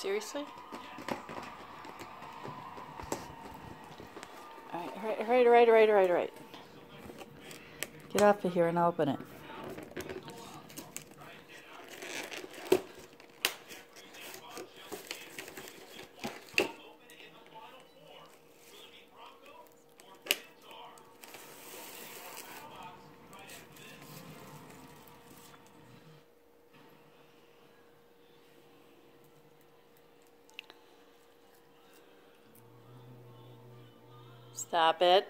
Seriously? Alright, right, right, right, right, right. Get off of here and open it. Stop it.